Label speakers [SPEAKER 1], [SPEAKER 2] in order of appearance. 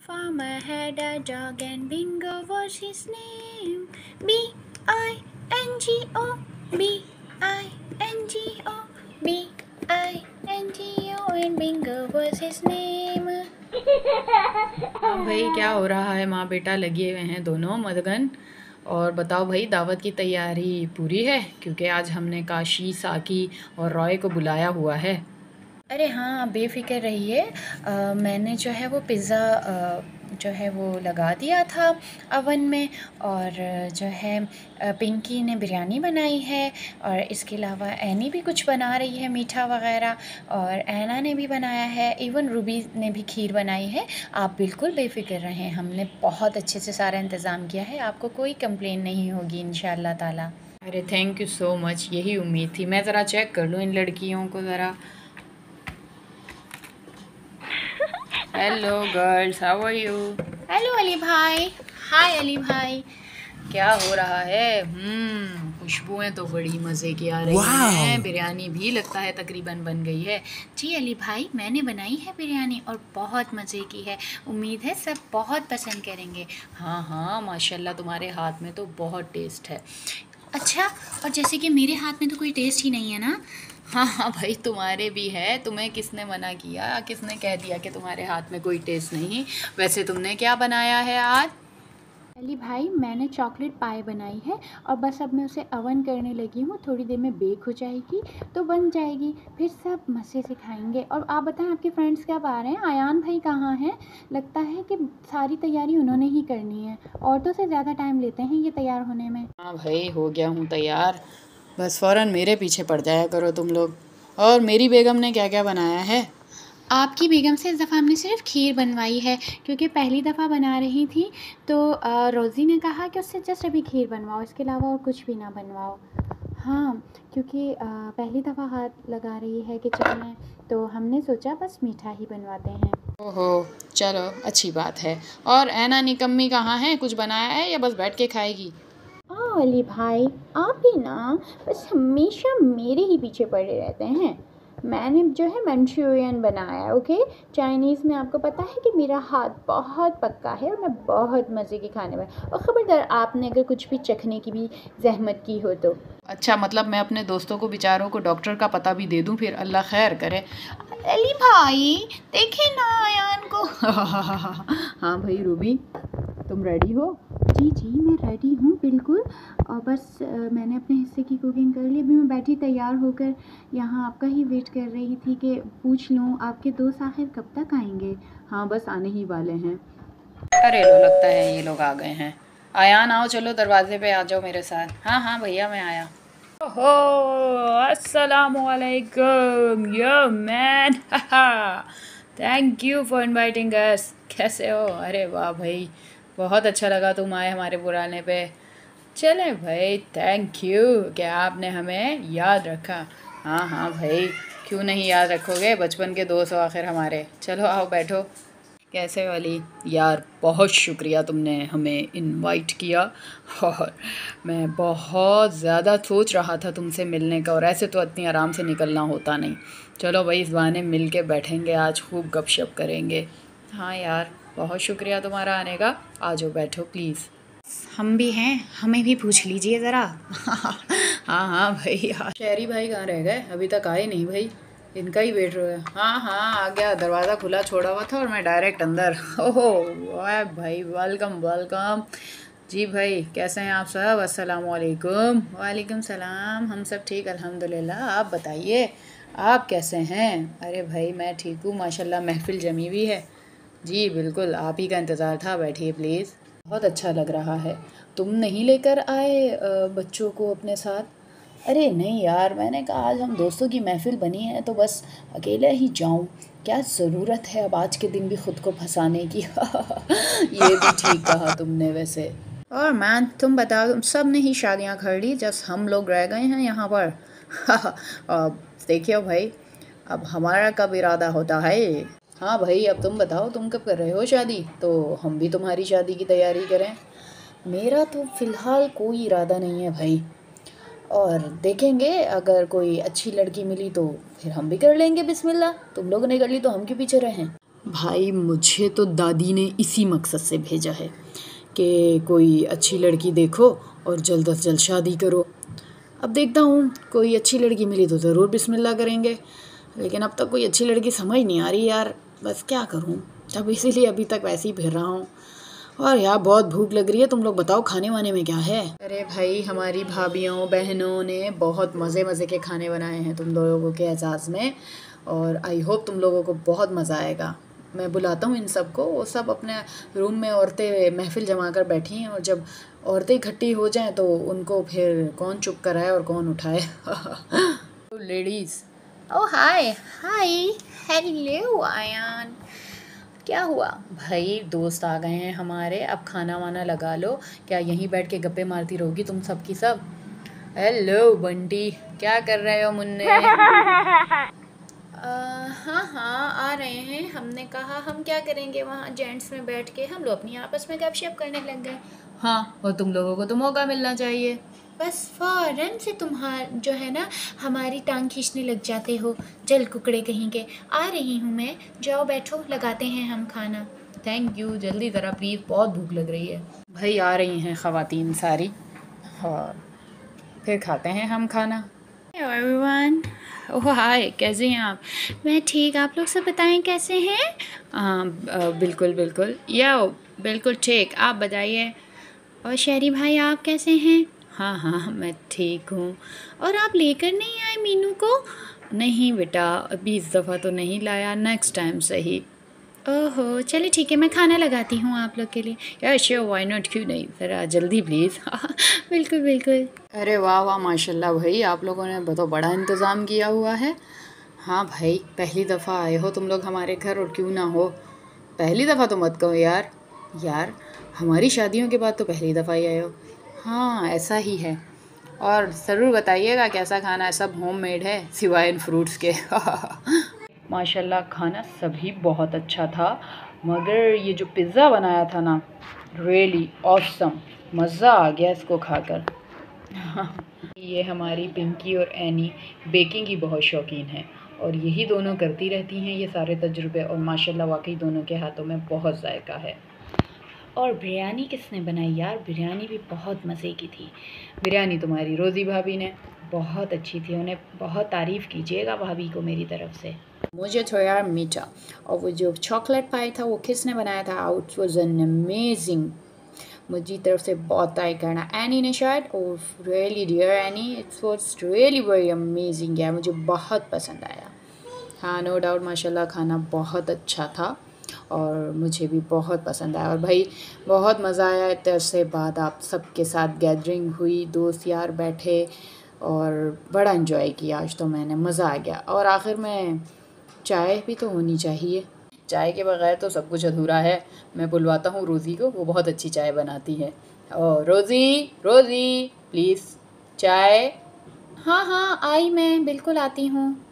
[SPEAKER 1] Farmer had a dog and Bingo was his name. B I N G O B I N G O B I N G O and Bingo was his name.
[SPEAKER 2] हाँ भाई क्या हो रहा है माँ बेटा लगे हुए हैं दोनों मदगन और बताओ भाई दावत की तैयारी पूरी है क्योंकि आज हमने काशी साकी और रॉय को बुलाया हुआ है
[SPEAKER 1] अरे हाँ आप बेफिक्र रहिए। मैंने जो है वो पिज़्ज़ा जो है वो लगा दिया था अवन में और जो है पिंकी ने बिरयानी बनाई है और इसके अलावा एनी भी कुछ बना रही है, मीठा वगैरह और ऐना ने भी बनाया है, इवन रूबी ने भी खीर बनाई है। आप बिल्कुल बेफिक्र रहें, हमने बहुत अच्छे से सारा इंतज़ाम किया है, आपको कोई कंप्लेन नहीं होगी इन ताला।
[SPEAKER 2] अरे थैंक यू सो मच यही उम्मीद थी। मैं ज़रा चेक कर लूँ इन लड़कियों को ज़रा। Hello girls how are you
[SPEAKER 1] hello Ali भाई हाय अली भाई
[SPEAKER 2] क्या हो रहा है? हम्म खुशबुएँ तो बड़ी मज़े की आ रही हैं। बिरयानी भी लगता है तकरीबन बन गई है।
[SPEAKER 1] जी अली भाई मैंने बनाई है बिरयानी और बहुत मज़े की है। उम्मीद है सब बहुत पसंद करेंगे।
[SPEAKER 2] हाँ हाँ माशाल्लाह तुम्हारे हाथ में तो बहुत टेस्ट है।
[SPEAKER 1] अच्छा और जैसे कि मेरे हाथ में तो कोई टेस्ट ही नहीं है ना?
[SPEAKER 2] हाँ हाँ भाई तुम्हारे भी है। तुम्हें किसने मना किया? किसने कह दिया कि तुम्हारे हाथ में कोई टेस्ट नहीं? वैसे तुमने क्या बनाया है आज?
[SPEAKER 1] अली भाई मैंने चॉकलेट पाई बनाई है और बस अब मैं उसे अवन करने लगी हूँ। थोड़ी देर में बेक हो जाएगी तो बन जाएगी। फिर सब मज़े से खाएँगे। और आप बताएँ आपके फ्रेंड्स क्या आ रहे हैं? आयान भाई कहाँ हैं? लगता है कि सारी तैयारी उन्होंने ही करनी है। औरतों से ज़्यादा टाइम लेते हैं ये तैयार होने में।
[SPEAKER 2] हाँ भाई हो गया हूँ तैयार। बस फ़ौर मेरे पीछे पड़ जाया करो तुम लोग। और मेरी बेगम ने क्या क्या बनाया है?
[SPEAKER 1] आपकी बेगम से इस दफ़ा हमने सिर्फ़ खीर बनवाई है क्योंकि पहली दफ़ा बना रही थी तो रोज़ी ने कहा कि उससे जस्ट अभी खीर बनवाओ इसके अलावा और कुछ भी ना बनवाओ। हाँ क्योंकि पहली दफ़ा हाथ लगा रही है किचन में तो हमने सोचा बस मीठा ही बनवाते हैं।
[SPEAKER 2] ओहो चलो अच्छी बात है। और ऐना निकम्मी कहाँ है? कुछ बनाया है या बस बैठ के खाएगी?
[SPEAKER 1] हाँ अली भाई, आप ही ना बस हमेशा मेरे ही पीछे पड़े रहते हैं। मैंने जो है मंचूरियन बनाया, ओके? चाइनीज़ में आपको पता है कि मेरा हाथ बहुत पक्का है और मैं बहुत मज़े के खाने में और ख़बरदार, आपने अगर कुछ भी चखने की भी जहमत की हो तो।
[SPEAKER 2] अच्छा मतलब मैं अपने दोस्तों को, बेचारों को, डॉक्टर का पता भी दे दूँ, फिर अल्लाह खैर करे।
[SPEAKER 1] अली भाई, देखे ना आयान को।
[SPEAKER 2] हाँ भाई, रूबी, तुम रेडी हो?
[SPEAKER 1] जी जी मैं रेडी हूँ बिल्कुल। और बस मैंने अपने हिस्से की कुकिंग कर ली। अभी मैं बैठी तैयार होकर यहाँ आपका ही वेट कर रही थी कि पूछ लूँ आपके दोस्त आखिर कब तक आएँगे?
[SPEAKER 2] हाँ बस आने ही वाले हैं। अरे लो लगता है ये लोग आ गए हैं। आया ना आओ चलो दरवाजे पे आ जाओ मेरे साथ। हाँ हाँ भैया मैं आया। ओहो अस्सलाम वालेकुम yo man thank you for inviting us कैसे हो? अरे वाह भाई। बहुत अच्छा लगा तुम आए हमारे बुलाने पे। चले भाई थैंक यू कि आपने हमें याद रखा? हाँ हाँ भाई, क्यों नहीं याद रखोगे? बचपन के दोस्त हो आखिर हमारे। चलो आओ, बैठो। कैसे वाली? यार, बहुत शुक्रिया तुमने हमें इनवाइट किया। और मैं बहुत ज़्यादा सोच रहा था तुमसे मिलने का, और ऐसे तो इतनी आराम से निकलना होता नहीं। चलो भाई, इस बहाने मिल के बैठेंगे, आज खूब गपशप करेंगे। हाँ यार। बहुत शुक्रिया तुम्हारा आने का। आ जाओ बैठो प्लीज़
[SPEAKER 1] हम भी हैं हमें भी पूछ लीजिए ज़रा।
[SPEAKER 2] हाँ हाँ भाई शहरी भाई कहाँ रह गए? अभी तक आए नहीं भाई। इनका ही वेट रहे हाँ। हाँ आ गया। दरवाज़ा खुला छोड़ा हुआ था और मैं डायरेक्ट अंदर। ओहो वाह भाई वेलकम वेलकम जी भाई कैसे हैं आप सब? अस्सलाम वालेकुम वालेकुम सलाम। हम सब ठीक अल्हम्दुलिल्लाह। आप बताइए आप कैसे हैं? अरे भाई मैं ठीक हूँ। माशाल्लाह महफिल जमी हुई है। जी, बिल्कुल। आप ही का इंतज़ार था। बैठिए प्लीज़ बहुत अच्छा लग रहा है। तुम नहीं लेकर आए बच्चों को अपने साथ? अरे नहीं यार, मैंने कहा आज हम दोस्तों की महफ़िल बनी है तो बस अकेले ही जाऊँ। क्या ज़रूरत है अब आज के दिन भी ख़ुद को फंसाने की? ये भी ठीक कहा तुमने वैसे। और मैन तुम बताओ, तुम सबने ही शादियाँ कर ली जब हम लोग रह गए हैं यहाँ पर? देखिए भाई, अब हमारा कब इरादा होता है? हाँ भाई, अब तुम बताओ, तुम कब कर रहे हो शादी? तो हम भी तुम्हारी शादी की तैयारी करें। मेरा तो फ़िलहाल कोई इरादा नहीं है भाई। और देखेंगे, अगर कोई अच्छी लड़की मिली तो फिर हम भी कर लेंगे बिस्मिल्लाह तुम लोगों ने कर ली तो हम क्यों पीछे रहें। भाई, मुझे तो दादी ने इसी मकसद से भेजा है कि कोई अच्छी लड़की देखो और जल्द अज जल्द शादी करो। अब देखता हूँ, कोई अच्छी लड़की मिली तो ज़रूर बिस्मिल्लाह करेंगे। लेकिन अब तक कोई अच्छी लड़की समझ नहीं आ रही यार। बस क्या करूँ? अब इसीलिए अभी तक वैसे ही फिर रहा हूँ। और यार, बहुत भूख लग रही है, तुम लोग बताओ खाने वाने में क्या है? अरे भाई, हमारी भाभीियों, बहनों ने बहुत मज़े मज़े के खाने बनाए हैं तुम लोगों के एजाज़ में। और आई होप तुम लोगों को बहुत मज़ा आएगा। मैं बुलाता हूँ इन सबको, वो सब अपने रूम में औरतें महफ़िल जमा कर बैठी हैं और जब औरतें इकट्ठी हो जाएँ तो उनको फिर कौन चुप कराए और कौन उठाए? Ladies
[SPEAKER 1] oh hi hi hello Ayaan क्या हुआ?
[SPEAKER 2] भाई दोस्त आ गए हैं हमारे। अब खाना वाना लगा लो। क्या यहीं बैठ के गप्पे मारती रहोगी तुम सबकी सब? हेलो बंटी। क्या कर रहे हो मुन्ने?
[SPEAKER 1] हाँ हाँ आ रहे हैं। हमने कहा हम क्या करेंगे? वहाँ जेंट्स में बैठ के हम लोग अपनी आपस में गपशप करने लग गए।
[SPEAKER 2] हाँ और तुम लोगों को तो मौका मिलना चाहिए।
[SPEAKER 1] बस फ़ौरन से तुम्हार जो है ना हमारी टांग खींचने लग जाते हो जल कुकड़े कहीं के। आ रही हूँ मैं जाओ बैठो लगाते हैं हम खाना।
[SPEAKER 2] थैंक यू जल्दी ज़रा प्लीज़ बहुत भूख लग रही है। भाई आ रही हैं ख़वातीन सारी और फिर खाते हैं हम खाना।
[SPEAKER 1] एवरीवन ओह हाय कैसे हैं आप? मैं ठीक आप लोग सब बताएँ कैसे हैं?
[SPEAKER 2] हाँ बिल्कुल बिल्कुल। या बिल्कुल ठीक आप बताइए।
[SPEAKER 1] और शहरी भाई आप कैसे हैं?
[SPEAKER 2] हाँ हाँ मैं ठीक हूँ।
[SPEAKER 1] और आप लेकर नहीं आए मीनू को?
[SPEAKER 2] नहीं बेटा, अभी इस दफ़ा तो नहीं लाया नेक्स्ट टाइम सही।
[SPEAKER 1] ओहो, चलिए ठीक है, मैं खाना लगाती हूँ आप लोग के लिए।
[SPEAKER 2] यार श्योर वाई नॉट क्यों नहीं? ज़रा जल्दी प्लीज़
[SPEAKER 1] बिल्कुल बिल्कुल।
[SPEAKER 2] अरे वाह वाह, माशाल्लाह भाई, आप लोगों ने बहुत बड़ा इंतज़ाम किया हुआ है। हाँ भाई, पहली दफ़ा आए हो तुम लोग हमारे घर और क्यों ना हो? पहली दफ़ा तो मत कहो यार। यार, हमारी शादियों के बाद तो पहली दफ़ा ही आए हो। हाँ ऐसा ही है। और ज़रूर बताइएगा कैसा खाना है, सब होम मेड है, सिवाय इन फ्रूट्स के। माशाल्लाह, खाना सभी बहुत अच्छा था, मगर ये जो पिज़्ज़ा बनाया था ना रियली ऑसम मज़ा आ गया इसको खाकर। ये हमारी पिंकी और एनी बेकिंग की बहुत शौकीन है, और यही दोनों करती रहती हैं ये सारे तजुर्बे, और माशाल्लाह, वाकई दोनों के हाथों में बहुत जायका है।
[SPEAKER 1] और बिरयानी किसने बनाई? यार, बिरयानी भी बहुत मज़े की थी।
[SPEAKER 2] बिरयानी तुम्हारी रोज़ी भाभी ने। बहुत अच्छी थी। उन्हें बहुत तारीफ़ कीजिएगा भाभी को मेरी तरफ़ से। मुझे तो यार मीठा। और वो जो चॉकलेट पाई था, वो किसने बनाया था? आउट वॉज़ एन अमेजिंग मुझी तरफ़ से बहुत ट्राई करना। एनी ने शायद? और really dear Annie it's was really very amazing यार। मुझे बहुत पसंद आया। हाँ नो डाउट माशाल्लाह, खाना बहुत अच्छा था। और मुझे भी बहुत पसंद आया। और भाई, बहुत मज़ा आया इतने से बाद आप सबके साथ गैदरिंग हुई, दोस्त यार बैठे और बड़ा इन्जॉय किया। आज तो मैंने, मज़ा आ गया। और आखिर में चाय भी तो होनी चाहिए। चाय के बगैर तो सब कुछ अधूरा है। मैं बुलवाता हूँ रोज़ी को, वो बहुत अच्छी चाय बनाती है। और रोज़ी रोज़ी प्लीज़ चाय।
[SPEAKER 1] हाँ हाँ आई मैं, बिल्कुल आती हूँ।